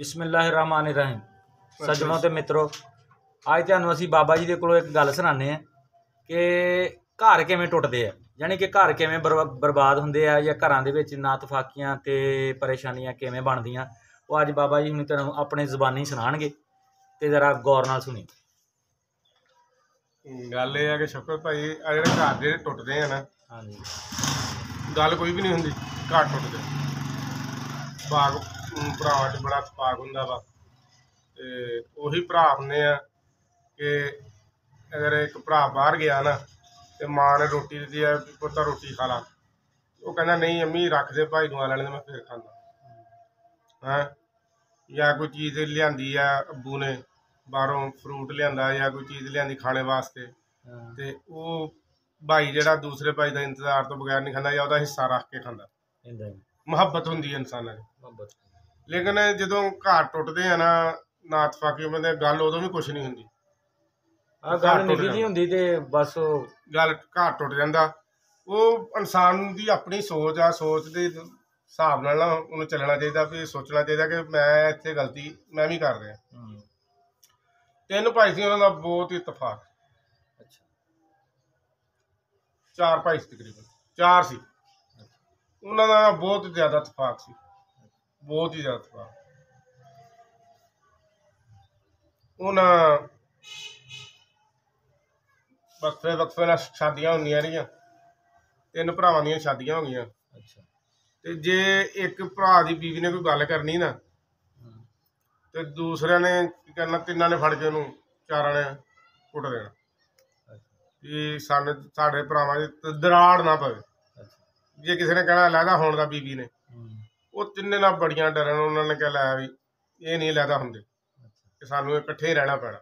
ਬਿਸਮਿਲ੍ਲਾਹਿਰਰਹਿਮਾਨਿਰਰਹੀਮ। ਸੱਜਣੋ ਤੇ ਮਿੱਤਰੋ ਅੱਜ ਤੁਹਾਨੂੰ ਅਸੀਂ ਬਾਬਾ ਜੀ ਦੇ ਕੋਲੋਂ ਇੱਕ ਗੱਲ ਸੁਣਾਉਂਦੇ ਆ ਕਿ ਘਰ ਕਿਵੇਂ ਟੁੱਟਦੇ ਆ? ਯਾਨੀ ਕਿ ਘਰ ਕਿਵੇਂ ਬਰਬਾ- ਬਰਬਾਦ ਹੁੰਦੇ ਆ ਜਾਂ ਘਰਾਂ ਦੇ ਵਿੱਚ ਨਾਤਫਾਕੀਆਂ ਤੇ ਪਰੇਸ਼ਾਨੀਆਂ ਕਿਵੇਂ ਬਣਦੀਆਂ? ਉਹ ਅੱਜ ਬਾਬਾ ਜੀ ਹੁਣ ਤੁਹਾਨੂੰ ਆਪਣੇ ਜ਼ੁਬਾਨੀ ਸੁਣਾਣਗੇ ਤੇ ਜ਼ਰਾ ਗੌਰ ਨਾਲ ਸੁਣੀ ਗੱਲ ਇਹ ਆ ਕਿ ਸ਼ੁਕਰ ਭਾਈ ਆ ਜਿਹੜੇ ਘਰ ਜਿਹੜੇ ਟੁੱਟਦੇ ਆ ਨਾ ਹਾਂਜੀ। ਗੱਲ ਕੋਈ ਵੀ ਨਹੀਂ ਹੁੰਦੀ ਘਰ ਟੁੱਟਦੇ। ਭਾਗ ਭਰਾਵਾਂ 'ਚ ਬੜਾ ਭਾਗ ਹੁੰਦਾ ਵਾ। ਤੇ ਉਹੀ ਭਰਾ ਹੁੰਦੇ ਆ ਕਿ ਅਗਰ ਇੱਕ ਭਰਾ ਬਾਹਰ ਗਿਆ ਨਾ ਤੇ ਮਾਂ ਨੇ ਰੋਟੀ ਦਿੱਤੀ ਆ ਵੀ ਪੁੱਤਾ ਰੋਟੀ ਖਾ ਲਾ। ਉਹ ਕਹਿੰਦਾ ਨਹੀਂ ਅੰਮੀ ਰੱਖ ਦੇ ਭਾਈ ਨੂੰ ਆ ਲੈਣ ਦੇ ਮੈਂ ਫੇਰ ਖਾਂਦਾ। ਹੈਂ? ਜਾਂ ਕੋਈ ਚੀਜ਼ ਲਿਆਂਦੀ ਆ ਅੱਬੂ ਨੇ ਬਾਹਰੋਂ ਫਰੂਟ ਲਿਆਂਦਾ ਜਾਂ ਕੋਈ ਚੀਜ਼ ਲਿਆਂਦੀ ਖਾਣੇ ਵਾਸਤੇ। ਤੇ ਉਹ ਭਾਈ ਜਿਹੜਾ ਦੂਸਰੇ ਭਾਈ ਦਾ ਇੰਤਜ਼ਾਰ ਤੋਂ ਬਗੈਰ ਨਹੀਂ ਖਾਂਦਾ ਜਾਂ ਉਹਦਾ ਹਿੱਸਾ ਰੱਖ ਕੇ ਖਾਂਦਾ। ਮੁਹੱਬਤ ਹੁੰਦੀ ਹੈ ਇਨਸਾਨਾਂ 'ਚ ਮੁਹੱਬਤ ਲੇਕਿਨ ਜਦੋਂ ਘਰ ਟੁੱਟਦੇ ਆ ਨਾ ਨਾਤ ਫਾਕੀ ਬੰਦੇ ਗੱਲ ਉਦੋਂ ਵੀ ਕੁਝ ਨਹੀਂ ਹੁੰਦੀ। ਆ ਗੱਲ ਨਿੱਕੀ ਜੀ ਹੁੰਦੀ ਤੇ ਬਸ ਉਹ ਗੱਲ ਘਰ ਟੁੱਟ ਜਾਂਦਾ। ਉਹ ਇਨਸਾਨ ਦੀ ਆਪਣੀ ਸੋਚ ਆ ਸੋਚ ਦੇ ਹਿਸਾਬ ਨਾਲ ਨਾ ਉਹਨੂੰ ਚੱਲਣਾ ਚਾਹੀਦਾ ਵੀ ਸੋਚਣਾ ਚਾਹੀਦਾ ਕਿ ਮੈਂ ਇੱਥੇ ਗਲਤੀ ਮੈਂ ਵੀ ਕਰ ਰਿਹਾ। ਤਿੰਨ ਭਾਈ ਸੀ ਉਹਨਾਂ ਦਾ ਬਹੁਤ ਹੀ ਇਤਫਾਕ। ਅੱਛਾ। ਚਾਰ ਭਾਈ ਸੀ ਤਕਰੀਬਨ। ਚਾਰ ਸੀ। ਉਹਨਾਂ ਦਾ ਬਹੁਤ ਜ਼ਿਆਦਾ ਇਤਫਾਕ ਸੀ। ਬਹੁਤ ਹੀ ਜ਼ਿਆਦਾ ਇਤਫਾਕ ਉਹਨਾਂ ਵਕਫੇ ਵਕਫੇ ਨਾਲ ਸ਼ਾਦੀਆਂ ਹੁੰਦੀਆਂ ਰਹੀਆਂ। ਤਿੰਨ ਭਰਾਵਾਂ ਦੀਆਂ ਸ਼ਾਦੀਆਂ ਹੋ ਗਈਆਂ। ਅੱਛਾ। ਤੇ ਜੇ ਇੱਕ ਭਰਾ ਦੀ ਬੀਵੀ ਨੇ ਕੋਈ ਗੱਲ ਕਰਨੀ ਨਾ ਤੇ ਦੂਸਰਿਆਂ ਨੇ ਕੀ ਕਰਨਾ ਤਿੰਨਾਂ ਨੇ ਫੜ ਕੇ ਉਹਨੂੰ ਚਾਰਾਂ ਨੇ ਕੁੱਟ ਦੇਣਾ। ਵੀ ਸਾਡੇ ਸਾਡੇ ਭਰਾਵਾਂ ਦੀ ਦਰਾੜ ਨਾ ਪਵੇ। ਜੇ ਕਿਸੇ ਨੇ ਕਹਿਣਾ ਲੈਦਾ ਹੋਣ ਦਾ ਬੀਬੀ ਨੇ। ਉਹ ਤਿੰਨੇ ਨਾਲ ਬੜੀਆਂ ਡਰਨ ਉਹਨਾਂ ਨੇ ਕਿਹਾ ਲੈ ਵੀ ਇਹ ਨਹੀਂ ਲੈਦਾ ਹੁੰਦੇ ਕਿ ਸਾਨੂੰ ਇਕੱਠੇ ਹੀ ਰਹਿਣਾ ਪੈਣਾ।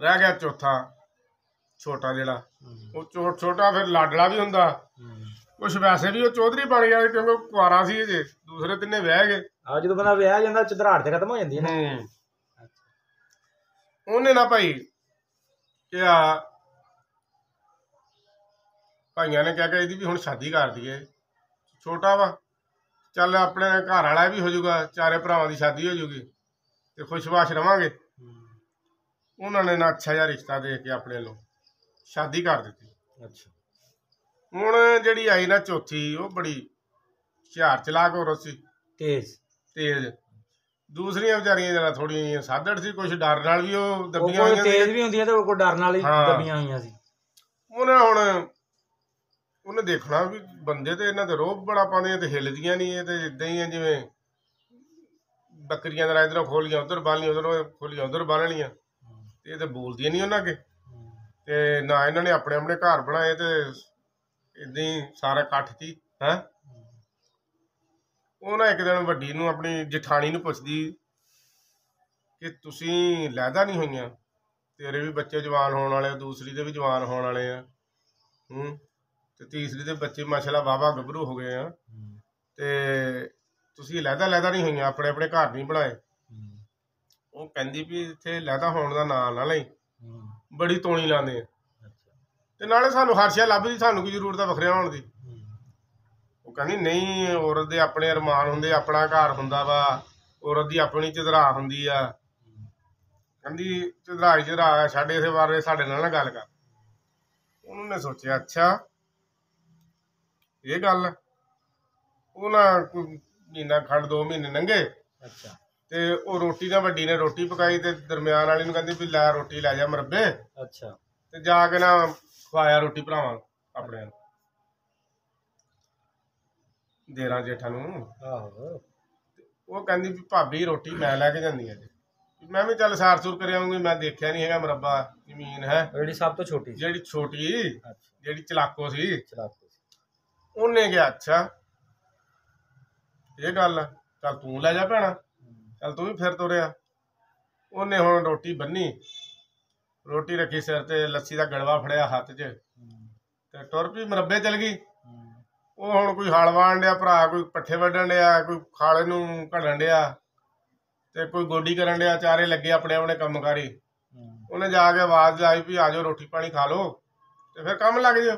ਰਹਿ ਗਿਆ ਚੌਥਾ ਛੋਟਾ ਜਿਹੜਾ। ਉਹ ਛੋਟਾ ਫਿਰ ਲਾਡਲਾ ਵੀ ਹੁੰਦਾ। ਕੁਛ ਵੈਸੇ ਵੀ ਉਹ ਚੌਧਰੀ ਬਣ ਗਿਆ ਕਿਉਂਕਿ ਉਹ ਕੁਆਰਾ ਸੀ ਜੇ ਦੂਸਰੇ ਤਿੰਨੇ ਵਿਆਹ ਗਏ। ਆ ਜਦੋਂ ਬੰਦਾ ਵਿਆਹ ਜਾਂਦਾ ਚਦਰਾੜ ਤੇ ਖਤਮ ਹੋ ਜਾਂਦੀ ਹੈ ਨਾ। ਹੂੰ। ਉਹਨੇ ਨਾ ਭਾਈ ਕਿਹਾ ਭਾਈਆਂ ਨੇ ਕਿਹਾ ਕਿ ਇਹਦੀ ਵੀ ਹੁਣ ਸ਼ਾਦੀ ਕਰ ਦਈਏ। ਛੋਟਾ ਵਾ। ਚੱਲ ਆਪਣੇ ਘਰ ਵਾਲਾ ਵੀ ਹੋ ਜਾਊਗਾ ਚਾਰੇ ਭਰਾਵਾਂ ਦੀ ਸ਼ਾਦੀ ਹੋ ਜਾਊਗੀ ਤੇ ਖੁਸ਼ਬਾਸ਼ ਰਵਾਂਗੇ। ਉਹਨਾਂ ਨੇ ਨਾ ਅੱਛਾ ਜਿਹਾ ਰਿਸ਼ਤਾ ਦੇ ਕੇ ਆਪਣੇ ਵੱਲੋਂ ਸ਼ਾਦੀ ਕਰ ਦਿੱਤੀ। ਅੱਛਾ। ਹੁਣ ਜਿਹੜੀ ਆਈ ਨਾ ਚੌਥੀ ਉਹ ਬੜੀ ਹੁਸ਼ਿਆਰ ਚਲਾਕ ਔਰਤ ਸੀ। ਤੇਜ਼। ਤੇਜ਼। ਦੂਸਰੀਆਂ ਵਿਚਾਰੀਆਂ ਜਿਹੜਾ ਥੋੜੀਆਂ ਸਾਧੜ ਸੀ ਕੁਝ ਡਰ ਨਾਲ ਵੀ ਉਹ ਦੱਬੀਆਂ ਹੋਈਆਂ ਸੀ। ਤੇਜ਼ ਵੀ ਹੁੰਦੀ ਹੈ ਤੇ ਉਹ ਕੋਈ ਡਰਨ ਵਾਲੀ ਹਾਂ। ਦਬੀਆਂ ਹੋਈਆਂ ਸੀ। ਉਹਨੇ ਹੁਣ ਉਹਨੇ ਦੇਖਣਾ ਵੀ ਬੰਦੇ ਤੇ ਇਹਨਾਂ ਦੇ ਰੋਬ ਬੜਾ ਪਾਉਂਦੇ ਆ ਤੇ ਹਿੱਲਦੀਆਂ ਨਹੀਂ ਇਹ ਤੇ ਇਦਾਂ ਹੀ ਆ ਜਿਵੇਂ ਬੱਕਰੀਆਂ ਦਾ ਇਧਰੋਂ ਖੋਲੀਆਂ, ਉਧਰ ਬਾਲੀਆਂ ਉਧਰੋਂ ਖੋਲੀਆਂ, ਉਧਰ ਬਾਲਣੀਆਂ। ਤੇ ਇਹ ਤੇ ਬੋਲਦੀਆਂ ਨਹੀਂ ਉਹਨਾਂ ਅੱਗੇ। ਤੇ ਨਾ ਇਹਨਾਂ ਨੇ ਆਪਣੇ ਆਪਣੇ ਘਰ ਬਣਾਏ ਤੇ ਇਦਾਂ ਹੀ ਸਾਰਾ ਇਕੱਠ ਸੀ, ਹੈ? ਉਹਨਾਂ ਇੱਕ ਦਿਨ ਵੱਡੀ ਨੂੰ ਆਪਣੀ ਜਠਾਣੀ ਨੂੰ ਪੁੱਛਦੀ ਕਿ ਤੁਸੀਂ ਲੈਦਾ ਨਹੀਂ ਹੋਈਆਂ? ਤੇਰੇ ਵੀ ਬੱਚੇ ਜਵਾਨ ਹੋਣ ਵਾਲੇ ਆ, ਦੂਸਰੀ ਦੇ ਵੀ ਜਵਾਨ ਹੋਣ ਵਾਲੇ ਆ। ਹੂੰ? ਤੇ ਤੀਸਰੀ ਦੇ ਬੱਚੇ ਮਾਸ਼ਾਅੱਲਾ ਵਾਹਵਾ ਗੱਭਰੂ ਹੋ ਗਏ ਆ। ਤੇ ਤੁਸੀਂ ਲੈਦਾ ਲੈਦਾ ਨਹੀਂ ਹੋਈਆਂ ਆਪਣੇ ਆਪਣੇ ਘਰ ਨਹੀਂ ਬਣਾਏ। ਉਹ ਕਹਿੰਦੀ ਵੀ ਇੱਥੇ ਲੈਦਾ ਹੋਣ ਦਾ ਨਾਂ ਨਾ ਲਈ। ਬੜੀ ਤੋਣੀ ਲਾਉਂਦੇ ਆ। ਤੇ ਨਾਲੇ ਸਾਨੂੰ ਹਰਸ਼ਿਆ ਲੱਭਦੀ ਸਾਨੂੰ ਕੀ ਜ਼ਰੂਰਤ ਆ ਵੱਖਰਿਆਂ ਹੋਣ ਦੀ? ਉਹ ਕਹਿੰਦੀ ਨਹੀਂ ਔਰਤ ਦੇ ਆਪਣੇ ਅਰਮਾਨ ਹੁੰਦੇ ਆਪਣਾ ਘਰ ਹੁੰਦਾ ਵਾ। ਔਰਤ ਦੀ ਆਪਣੀ ਚਦਰਾ ਹੁੰਦੀ ਆ। ਕਹਿੰਦੀ ਚਦਰਾਈ ਚਦਰਾ ਸਾਡੇ ਇਸੇ ਬਾਰੇ ਸਾਡੇ ਨਾਲ ਨਾ ਗੱਲ ਕਰ। ਉਹਨੂੰ ਨੇ ਸੋਚਿਆ ਅੱਛਾ। ਇਹ ਗੱਲ ਆ। ਉਹ ਨਾ ਕੋਈ ਮਹੀਨਾ ਖੰਡ ਦੋ ਮਹੀਨੇ ਲੰਘੇ ਅੱਛਾ। ਤੇ ਉਹ ਰੋਟੀ ਦਾ ਵੱਡੀ ਨੇ ਰੋਟੀ ਪਕਾਈ ਤੇ ਦਰਮਿਆਨ ਵਾਲੀ ਨੂੰ ਕਹਿੰਦੀ ਵੀ ਲੈ ਰੋਟੀ ਲੈ ਜਾ ਮਰੱਬੇ। ਅੱਛਾ। ਤੇ ਜਾ ਕੇ ਨਾ ਖਵਾਇਆ ਰੋਟੀ ਭਰਾਵਾਂ ਨੂੰ, ਆਪਣੇ ਨੂੰ। ਦੇਰਾਂ ਜੇਠਾਂ ਨੂੰ। ਆਹੋ। ਉਹ ਕਹਿੰਦੀ ਵੀ ਭਾਬੀ ਰੋਟੀ ਮੈਂ ਲੈ ਕੇ ਜਾਂਦੀ ਅੱਜ ਮੈਂ ਵੀ ਚੱਲ ਸਾਰ ਸੂਰ ਕਰ ਆਉਂਗੀ ਮੈਂ ਦੇਖਿਆ ਨਹੀਂ ਹੈਗਾ ਮੁਰੱਬਾ ਜ਼ਮੀਨ ਹੈ। ਜਿਹੜੀ ਸਭ ਤੋਂ ਛੋਟੀ ਸੀ। ਜਿਹੜੀ ਛੋਟੀ ਅੱਛਾ। ਜਿਹੜੀ ਚਲਾਕੋ ਸੀ। ਚਲਾਕੋ। ਸੀ ਉਹਨੇ ਕਿਹਾ ਅੱਛਾ। ਇਹ ਗੱਲ ਆ ਚੱਲ ਤੂੰ ਲੈ ਜਾ ਭੈਣਾ। ਚੱਲ ਤੂੰ ਵੀ ਫਿਰ ਤੁਰਿਆ। ਉਹਨੇ ਹੁਣ ਰੋਟੀ ਬੰਨੀ। ਰੋਟੀ ਰੱਖੀ ਸਿਰ ਤੇ ਲੱਸੀ ਦਾ ਗੜਵਾ ਫੜਿਆ ਹੱਥ 'ਚ। ਤੇ ਟੁਰ ਪਈ ਮਰੱਬੇ ਚਲ ਗਈ। ਉਹ ਹੁਣ ਕੋਈ ਹਲ ਵਾਣ ਡਿਆ ਭਰਾ ਕੋਈ ਪੱਠੇ ਵੱਢਣ ਡਿਆ ਕੋਈ ਖਾਲੇ ਨੂੰ ਘੜਨ ਡਿਆ। ਤੇ ਕੋਈ ਗੋਡੀ ਕਰਨ ਡਿਆ ਚਾਰੇ ਲੱਗੇ ਆਪਣੇ ਆਪਣੇ ਕੰਮਕਾਰੀ। ਹਮ, ਉਹਨੇ ਜਾ ਕੇ ਆਵਾਜ਼ ਲਾਈ ਵੀ ਆਜੋ ਰੋਟੀ ਪਾਣੀ ਖਾ ਲਓ। ਤੇ ਫਿਰ ਕੰਮ ਲੱਗ ਜਾਓ।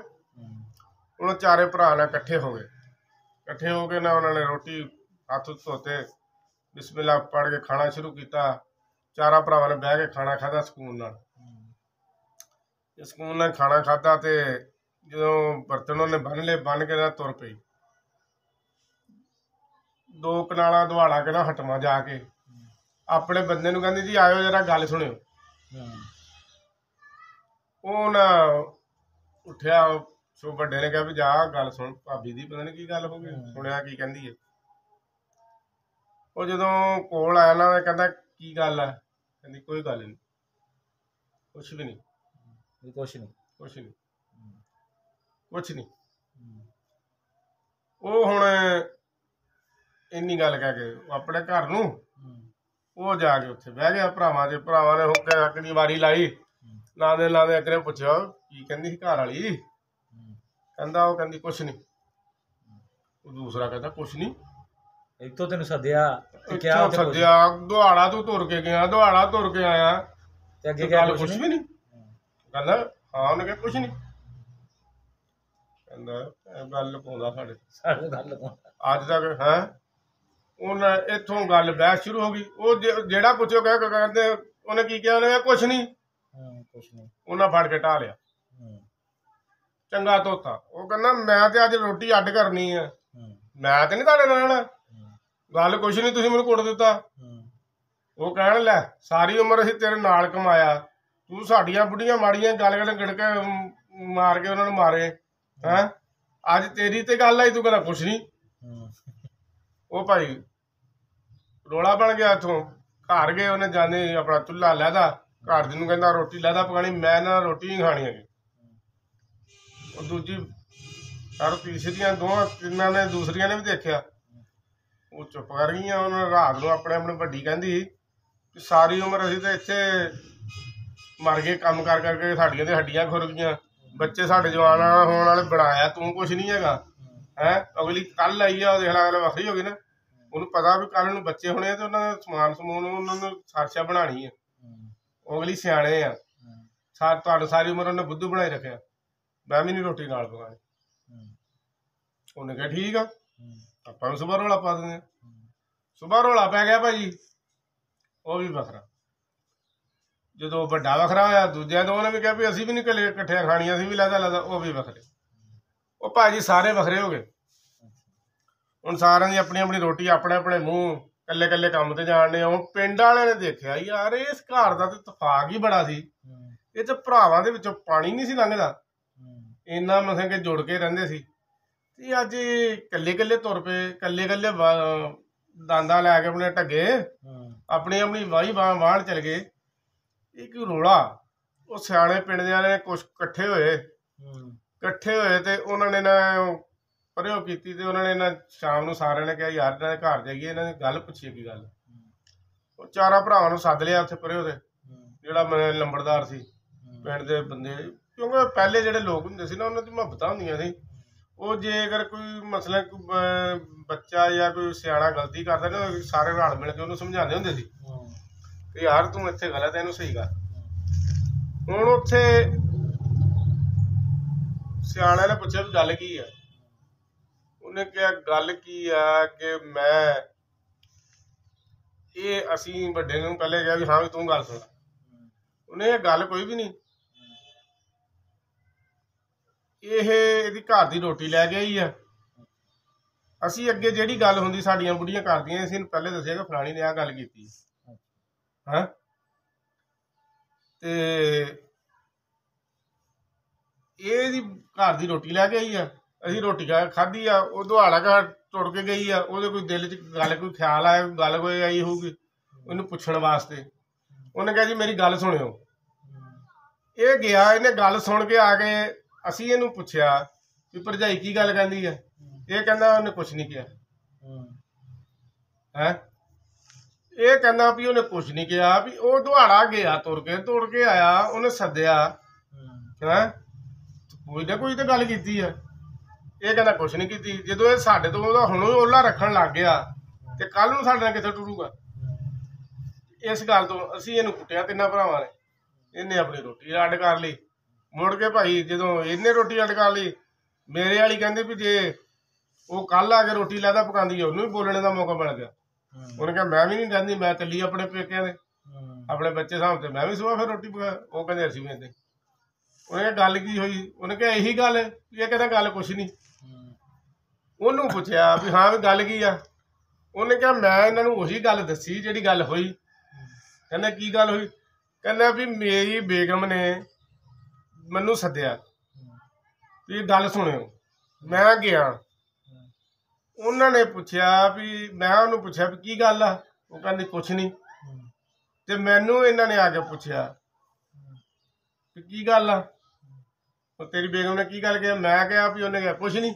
ਉਹਨਾਂ ਚਾਰੇ ਭਰਾ ਨਾਲ ਇਕੱਠੇ ਹੋ ਗਏ। ਇਕੱਠੇ ਹੋ ਕੇ ਨਾ ਉਹਨਾਂ ਨੇ ਰੋਟੀ ਹੱਥ ਧੋਤੇ ਬਿਸਮਿਲ੍ਲਾ ਪੜ੍ਹ ਕੇ ਖਾਣਾ ਸ਼ੁਰੂ ਕੀਤਾ ਚਾਰਾਂ ਭਰਾਵਾਂ ਨੇ ਬਹਿ ਕੇ ਖਾਣਾ ਖਾਧਾ ਸਕੂਨ ਨਾਲ। ਤੇ ਸਕੂਨ ਨਾਲ ਖਾਣਾ ਖਾਧਾ ਤੇ ਜਦੋਂ ਬਰਤਨ ਉਹਨੇ ਬੰਨ ਲਏ ਬੰਨ ਕੇ ਨਾ ਤੁਰ ਪਈ। ਦੋ ਕਨਾਲਾਂ ਦਵਾੜਾ ਕੇ ਨਾ ਹਟਵਾ ਜਾ ਕੇ। ਆਪਣੇ ਬੰਦੇ ਨੂੰ ਕਹਿੰਦੀ ਜੀ ਆਇਓ ਜਰਾ ਗੱਲ ਸੁਣਿਓ। ਉਹ ਨਾ ਉੱਠਿਆ ਸੋ ਵੱਡੇ ਨੇ ਕਿਹਾ ਵੀ ਜਾ ਗੱਲ ਸੁਣ ਭਾਬੀ ਦੀ ਪਤਾ ਨਹੀਂ ਕੀ ਗੱਲ ਹੋ ਗਈ। ਸੁਣਿਆ ਕੀ ਕਹਿੰਦੀ ਹੈ। ਉਹ ਜਦੋਂ ਕੋਲ ਆਇਆ ਨਾ ਕਹਿੰਦਾ ਕੀ ਗੱਲ ਹੈ ਕਹਿੰਦੀ ਕੋਈ ਗੱਲ ਨਹੀਂ ਕੁਛ ਵੀ ਨਹੀਂ ਕੁਛ ਨਹੀਂ ਕੁਛ ਨਹੀਂ ਕੁਛ ਨਹੀਂ ਉਹ ਹੁਣ ਇੰਨੀ ਗੱਲ ਕਹਿ ਕੇ ਆਪਣੇ ਘਰ ਨੂੰ ਉਹ ਜਾ ਕੇ ਉੱਥੇ ਬਹਿ ਗਿਆ ਭਰਾਵਾਂ ਦੇ ਭਰਾਵਾਂ ਨੇ ਹੁੱਕੇ ਹੱਕ ਦੀ ਵਾਰੀ ਲਾਈ। ਲਾਦੇ ਲਾਦੇ ਅਕਰੇ ਪੁੱਛਿਆ ਕੀ ਕਹਿੰਦੀ ਸੀ ਘਰ ਵਾਲੀ? ਕਹਿੰਦਾ ਉਹ ਕਹਿੰਦੀ ਕੁਛ ਨਹੀਂ ਉਹ ਦੂਸਰਾ ਕਹਿੰਦਾ ਕੁਛ ਨਹੀਂ ਇੱਥੋਂ ਤੈਨੂੰ ਸੱਦਿਆ ਤੇ ਕਿਹਾ ਇੱਥੋਂ ਸੱਦਿਆ ਦੁਹਾੜਾ ਤੂੰ ਤੁਰ ਕੇ ਗਿਆ ਦੁਹਾੜਾ ਤੁਰ ਕੇ ਆਇਆ। ਤੇ ਅੱਗੇ ਕਿਹਾ ਕੁਛ ਵੀ ਨਹੀਂ ਕਹਿੰਦਾ ਹਾਂ ਉਹਨੇ ਕਿਹਾ ਕੁਛ ਨਹੀਂ ਕਹਿੰਦਾ ਇਹ ਗੱਲ ਲੁਕਾਉਂਦਾ ਸਾਡੇ। ਸਾਡੇ ਗੱਲ ਤੋਂ ਅੱਜ ਤੱਕ ਹੈ? ਉਹਨਾਂ ਇੱਥੋਂ ਗੱਲ ਬਹਿਸ ਸ਼ੁਰੂ ਹੋ ਗਈ। ਉਹ ਜਿਹੜਾ ਪੁੱਛਿਓ ਕਹਿ ਕਹਿੰਦੇ ਉਹਨੇ ਕੀ ਕਿਹਾ? ਉਹਨੇ ਕੁਛ ਨਹੀਂ ਹਾਂ ਕੁਛ ਨਹੀਂ ਉਹਨਾਂ ਫੜ ਕੇ ਢਾ ਲਿਆ। ਚੰਗਾ ਧੋਤਾ ਉਹ ਕਹਿੰਦਾ ਮੈਂ ਤੇ ਅੱਜ ਰੋਟੀ ਅੱਡ ਕਰਨੀ ਆ। ਮੈਂ ਤੇ ਨਹੀਂ ਤੁਹਾਡੇ ਨਾਲ। ਰਹਿਣਾ। ਗੱਲ ਕੁਛ ਨਹੀਂ ਤੁਸੀਂ ਮੈਨੂੰ ਕੁੱਟ ਦਿੱਤਾ। ਉਹ ਕਹਿਣ ਲੈ ਸਾਰੀ ਉਮਰ ਅਸੀਂ ਤੇਰੇ ਨਾਲ ਕਮਾਇਆ। ਤੂੰ ਸਾਡੀਆਂ ਬੁੱਢੀਆਂ ਮਾੜੀਆਂ ਗੱਲ ਗੱਲ ਗੜਕੇ ਮਾਰ ਕੇ ਉਹਨਾਂ ਨੂੰ ਮਾਰੇ। ਹੈ। ਅੱਜ ਤੇਰੀ ਤੇ ਗੱਲ ਆਈ ਤੂੰ ਕਹਿੰਦਾ ਕੁਛ ਨਹੀਂ ਉਹ ਭਾਈ ਰੋਲਾ ਬਣ ਗਿਆ ਇੱਥੋਂ। ਘਰ ਗਏ ਉਹਨੇ ਜਾਣੇ ਆਪਣਾ ਚੁੱਲ੍ਹਾ ਲੈਦਾ। ਘਰ ਦੀ ਨੂੰ ਕਹਿੰਦਾ ਰੋਟੀ ਲੈਦਾ ਪਕਾਣੀ ਮੈਂ ਨਾ ਰੋਟੀ ਨਹੀਂ ਖਾਣੀ ਹੈਗੀ। ਉਹ ਦੂਜੀ ਹਰ ਤੀਸਰੀਆਂ ਦੋਵਾਂ ਤਿੰਨਾਂ ਨੇ ਦੂਸਰੀਆਂ ਨੇ ਵੀ ਦੇਖਿਆ। ਉਹ ਚੁੱਪ ਕਰ ਗਈਆਂ ਉਹਨਾਂ ਰਾਤ ਨੂੰ ਆਪਣੇ ਆਪਣੇ ਵੱਡੀ ਕਹਿੰਦੀ ਕਿ ਸਾਰੀ ਉਮਰ ਅਸੀਂ ਤਾਂ ਇੱਥੇ ਮਰ ਗਏ ਕੰਮ ਕਰ ਕਰਕੇ ਸਾਡੀਆਂ ਤੇ ਹੱਡੀਆਂ ਖੁਰ ਗਈਆਂ। ਬੱਚੇ ਸਾਡੇ ਜਵਾਨ ਹੋਣ ਵਾਲੇ ਬਣਾਇਆ ਤੂੰ ਕੁਛ ਨਹੀਂ ਹੈਗਾ। ਹੈ? ਅਗਲੀ ਕੱਲ ਆਈ ਆ ਦੇਖ ਲਾ ਅਗਲੇ ਵੱਖਰੀ ਹੋ ਗਈ ਨਾ। ਉਹਨੂੰ ਪਤਾ ਵੀ ਕੱਲ ਨੂੰ ਬੱਚੇ ਹੋਣੇ ਆ ਤੇ ਉਹਨਾਂ ਦਾ ਸਮਾਨ ਸਮੂਨ ਉਹਨਾਂ ਨੂੰ ਸਰਸ਼ਾ ਬਣਾਣੀ ਹੂੰ, ਉਹ ਅਗਲੀ ਸਿਆਣੇ ਆ। ਸਾਰ ਤੁਹਾਨੂੰ ਸਾਰੀ ਉਮਰ ਉਹਨੇ ਬੁੱਧੂ ਬਣਾਈ ਰੱਖਿਆ। ਮੈਂ ਵੀ ਨਹੀਂ ਰੋਟੀ ਨਾਲ ਪਕਾਣੀ ਉਹਨੇ ਕਿਹਾ ਠੀਕ ਆ। ਹੂੰ, ਆਪਾਂ ਨੂੰ ਸਵੇਰ ਰੋਲਾ ਪਾ ਦਿੰਦੇ ਸਵੇਰ ਰੋਲਾ ਪੈ ਗਿਆ ਭਾਜੀ ਉਹ ਵੀ ਵੱਖਰਾ। ਜਦੋਂ ਵੱਡਾ ਵੱਖਰਾ ਹੋਇਆ ਦੂਜਿਆਂ ਦੋਵਾਂ ਨੇ ਵੀ ਕਿਹਾ ਵੀ ਅਸੀਂ ਵੀ ਨਹੀਂ ਇਕੱਲੇ ਇਕੱਠੀਆਂ ਖਾਣੀਆਂ ਅਸੀਂ ਵੀ ਲੈਦਾ ਲੈਦਾ ਉਹ ਵੀ ਵੱਖਰੇ। ਉਹ ਭਾਜੀ ਸਾਰੇ ਵੱਖਰੇ ਹੋ ਗਏ। ਹੁਣ ਸਾਰਿਆਂ ਦੀ ਆਪਣੀ ਆਪਣੀ ਰੋਟੀ ਆਪਣੇ ਆਪਣੇ ਮੂੰਹ ਕੱਲੇ ਕੱਲੇ ਕੰਮ ਤੇ ਜਾਣਦੇ ਹੁਣ ਪਿੰਡ ਵਾਲਿਆਂ ਨੇ ਦੇਖਿਆ ਯਾਰ ਇਸ ਘਰ ਦਾ ਤੇ ਤਫਾਕ ਹੀ ਬੜਾ ਸੀ। ਇਹ ਚ ਭਰਾਵਾਂ ਦੇ ਵਿੱਚੋਂ ਪਾਣੀ ਨਹੀਂ ਸੀ ਲੰਘਦਾ। ਇੰਨਾ ਮਸਾਂ ਕਿ ਜੁੜ ਕੇ ਰਹਿੰਦੇ ਸੀ। ਤੇ ਅੱਜ ਕੱਲੇ ਕੱਲੇ ਤੁਰ ਪਏ ਕੱਲੇ ਕੱਲੇ ਦਾੰਦਾ ਲੈ ਕੇ ਆਪਣੇ ਢੱਗੇ। ਆਪਣੀ ਆਪਣੀ ਵਾਹੀ ਬਾਹ ਵਾਹਣ ਚਲ ਗਏ। ਇਹ ਕੀ ਰੋਲਾ? ਉਹ ਸਿਆਣੇ ਪਿੰਡ ਦੇ ਵਾਲੇ ਕੁਛ ਇਕੱਠੇ ਹੋਏ। ਇਕੱਠੇ ਹੋਏ ਤੇ ਉਹਨਾਂ ਨੇ ਨਾ ਪਰਿਓ ਕੀਤੀ ਤੇ ਉਹਨਾਂ ਨੇ ਨਾ ਸ਼ਾਮ ਨੂੰ ਸਾਰਿਆਂ ਨੇ ਕਿਹਾ ਯਾਰ ਇਹਨਾਂ ਦੇ ਘਰ ਜਾਈਏ ਇਹਨਾਂ ਦੀ ਗੱਲ ਪੁੱਛੀਏ ਕੀ ਗੱਲ। ਉਹ ਚਾਰਾਂ ਭਰਾਵਾਂ ਨੂੰ ਸੱਦ ਲਿਆ ਉੱਥੇ ਪਰਿਓ ਦੇ ਜਿਹੜਾ ਮੈਂ ਲੰਬੜਦਾਰ ਸੀ। ਪਿੰਡ ਦੇ ਬੰਦੇ ਕਿਉਂਕਿ ਪਹਿਲੇ ਜਿਹੜੇ ਲੋਕ ਹੁੰਦੇ ਸੀ ਨਾ, ਉਹਨਾਂ ਦੀ ਮੁਹੱਬਤਾਂ ਹੁੰਦੀਆਂ ਸੀ। ਉਹ ਜੇ ਅਗਰ ਕੋਈ ਮਸਲਾ, ਕੋਈ ਬ- ਬੱਚਾ ਜਾਂ ਕੋਈ ਸਿਆਣਾ ਗਲਤੀ ਕਰਦਾ ਨਾ, ਉਹ ਸਾਰੇ ਰਲ ਮਿਲ ਕੇ ਉਹਨੂੰ ਸਮਝਾਉਂਦੇ ਹੁੰਦੇ ਸੀ ਕਿ ਯਾਰ ਤੂੰ ਇੱਥੇ ਗਲਤ ਹੈ, ਇਹਨੂੰ ਸਹੀ ਕਰ। ਹੁਣ ਉੱਥੇ ਸਿਆਣਿਆਂ ਨੇ ਪੁੱਛਿਆ ਵੀ ਗੱਲ ਕੀ ਆ? ਉਹਨੇ ਕਿਹਾ, ਗੱਲ ਕੀ ਆ ਕਿ ਮੈਂ ਇਹ ਅਸੀਂ ਵੱਡੇ ਨੂੰ ਪਹਿਲੇ ਕਿਹਾ ਵੀ, ਹਾਂ ਵੀ ਤੂੰ ਗੱਲ ਸੁਣ। ਉਹਨੇ ਇਹ ਗੱਲ ਕੋਈ ਵੀ ਨਹੀਂ। ਇਹ ਇਹਦੀ ਘਰ ਦੀ ਰੋਟੀ ਲੈ ਕੇ ਆਈ ਆ। ਅਸੀਂ ਅੱਗੇ ਜਿਹੜੀ ਗੱਲ ਹੁੰਦੀ ਸਾਡੀਆਂ ਬੁੱਢੀਆਂ ਕਰਦੀਆਂ, ਅਸੀਂ ਇਹਨੂੰ ਪਹਿਲੇ ਦੱਸਿਆ ਕਿ ਫਲਾਣੀ ਨੇ ਆ ਗੱਲ ਕੀਤੀ। ਹਾਂ? ਤੇ ਇਹ ਇਹਦੀ ਘਰ ਦੀ ਰੋਟੀ ਲੈ ਕੇ ਆਈ ਆ। ਅਸੀਂ ਰੋਟੀ ਖਾ ਖਾਧੀ ਆ, ਉਹ ਦੁਹਾੜਾ ਘਰ ਟੁੱਟ ਕੇ ਗਈ ਆ। ਉਹਦੇ ਕੋਈ ਦਿਲ 'ਚ ਗੱਲ, ਕੋਈ ਖਿਆਲ ਆਇਆ, ਕੋਈ ਗੱਲ ਕੋਈ ਆਈ ਹੋਊਗੀ ਉਹਨੂੰ ਪੁੱਛਣ ਵਾਸਤੇ। ਉਹਨੇ ਕਿਹਾ ਜੀ, ਮੇਰੀ ਗੱਲ ਸੁਣਿਓ। ਇਹ ਗਿਆ, ਇਹਨੇ ਗੱਲ ਸੁਣ ਕੇ ਆ ਕੇ ਅਸੀਂ ਇਹਨੂੰ ਪੁੱਛਿਆ ਵੀ ਭਰਜਾਈ ਕੀ ਗੱਲ ਕਹਿੰਦੀ ਆ? ਇਹ ਕਹਿੰਦਾ ਉਹਨੇ ਕੁਝ ਨਹੀਂ ਕਿਹਾ। ਹੂੰ, ਹੈ? ਇਹ ਕਹਿੰਦਾ ਵੀ ਉਹਨੇ ਕੁਝ ਨਹੀਂ ਕਿਹਾ ਵੀ ਉਹ ਦੁਹਾੜਾ ਗਿਆ ਤੁਰ ਕੇ ਤੁਰ ਕੇ ਆਇਆ ਉਹਨੇ ਸੱਦਿਆ। ਹੂੰ, ਹੈ? ਕੋਈ ਨਾ ਕੋਈ ਤਾਂ ਗੱਲ ਕੀਤੀ ਆ। ਇਹ ਕਹਿੰਦਾ ਕੁਝ ਨਹੀਂ ਕੀਤੀ। ਜਦੋਂ ਇਹ ਸਾਡੇ ਤੋਂ ਉਹਦਾ ਹੁਣ ਹੀ ਓਲਾ ਰੱਖਣ ਲੱਗ ਗਿਆ ਤੇ ਕੱਲ ਨੂੰ ਸਾਡੇ ਨਾਲ ਕਿੱਥੇ ਟੁਰੂਗਾ? ਇਸ ਗੱਲ ਤੋਂ ਅਸੀਂ ਇਹਨੂੰ ਕੁੱਟਿਆ ਤਿੰਨਾਂ ਭਰਾਵਾਂ ਨੇ। ਇਹਨੇ ਆਪਣੀ ਰੋਟੀ ਅੱਡ ਕਰ ਲਈ। ਮੁੜ ਕੇ ਭਾਈ ਜਦੋਂ ਇਹਨੇ ਰੋਟੀ ਅੱਡ ਕਰ ਲਈ ਮੇਰੇ ਵਾਲੀ ਕਹਿੰਦੇ ਵੀ ਜੇ ਉਹ ਕੱਲ ਆ ਕੇ ਰੋਟੀ ਲੈਦਾ ਪਕਾਉਂਦੀ ਆ ਉਹਨੂੰ ਵੀ ਬੋਲਣੇ ਦਾ ਮੌਕਾ ਮਿਲ ਗਿਆ। ਉਹਨੇ ਕਿਹਾ ਮੈਂ ਵੀ ਨਹੀਂ ਜਾਂਦੀ ਮੈਂ ਚੱਲੀ ਆਪਣੇ ਪੇਕਿਆਂ ਦੇ ਆਪਣੇ ਬੱਚੇ ਸਾਹਮਣੇ ਮੈਂ ਵੀ ਸੁਆ ਫਿਰ ਰੋਟੀ ਪਕਾ ਉਹ ਕਹਿੰਦੇ ਅਸੀਂ ਵੀ ਹੀ। ਉਹਨੇ ਕਿਹਾ ਗੱਲ ਕੀ ਹੋਈ? ਉਹਨੇ ਕਿਹਾ ਇਹੀ ਗੱਲ ਇਹ ਕਹਿੰਦਾ ਗੱਲ ਕੁਛ ਨਹੀਂ। ਉਹਨੂੰ ਪੁੱਛਿਆ ਵੀ ਹਾਂ ਵੀ ਗੱਲ ਕੀ ਆ? ਉਹਨੇ ਕਿਹਾ ਮੈਂ ਇਹਨਾਂ ਨੂੰ ਉਹੀ ਗੱਲ ਦੱਸੀ ਜਿਹੜੀ ਗੱਲ ਹੋਈ। ਕਹਿੰਦਾ ਕੀ ਗੱਲ ਹੋਈ? ਕਹਿੰਦਾ ਵੀ ਮੇਰੀ ਬੇਗਮ ਨੇ ਮੈਨੂੰ ਸੱਦਿਆ। ਵੀ ਗੱਲ ਸੁਣਿਓ। ਮੈਂ ਗਿਆ। ਉਹਨਾਂ ਨੇ ਪੁੱਛਿਆ ਵੀ, ਮੈਂ ਉਹਨੂੰ ਪੁੱਛਿਆ ਵੀ ਕੀ ਗੱਲ ਆ? ਉਹ ਕਹਿੰਦੀ ਕੁਛ ਨਹੀਂ ਤੇ ਮੈਨੂੰ ਇਹਨਾਂ ਨੇ ਆ ਕੇ ਪੁੱਛਿਆ ਵੀ ਕੀ ਗੱਲ ਆ? ਉਹ ਤੇਰੀ ਬੇਗਮ ਨੇ ਕੀ ਗੱਲ ਕਿਹਾ? ਮੈਂ ਕਿਹਾ ਵੀ ਉਹਨੇ ਕਿਹਾ ਕੁਛ ਨਹੀਂ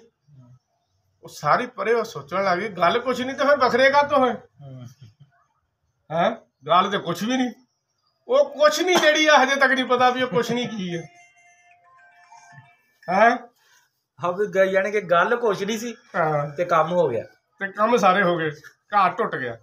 ਉਹ ਸਾਰੀ ਪਰੇ ਉਹ ਸੋਚਣ ਲੱਗ ਗਈ, ਗੱਲ ਕੁਛ ਨਹੀਂ ਤਾਂ ਫਿਰ ਵੱਖਰੇ ਕਾਹਤੋਂ ਹੋਏ? ਹੂੰ? ਹੈ ਗੱਲ ਤੇ ਕੁਛ ਵੀ ਨਹੀਂ ਉਹ ਕੁਛ ਨਹੀਂ ਜਿਹੜੀ ਆ, ਹਜੇ ਤੱਕ ਨਹੀਂ ਪਤਾ ਵੀ ਉਹ ਕੁਛ ਨਹੀਂ ਕੀ ਹੈ ਹੈ? ਹਾਂ ਵੀ ਗ- ਯਾਨੀ ਕਿ ਗੱਲ ਕੁਛ ਨਹੀਂ ਸੀ ਹਾਂ। ਤੇ ਕੰਮ ਹੋ ਗਿਆ। ਤੇ ਕੰਮ ਸਾਰੇ ਹੋ ਗਏ ਘਾਟ ਟੁੱਟ ਗਿਆ।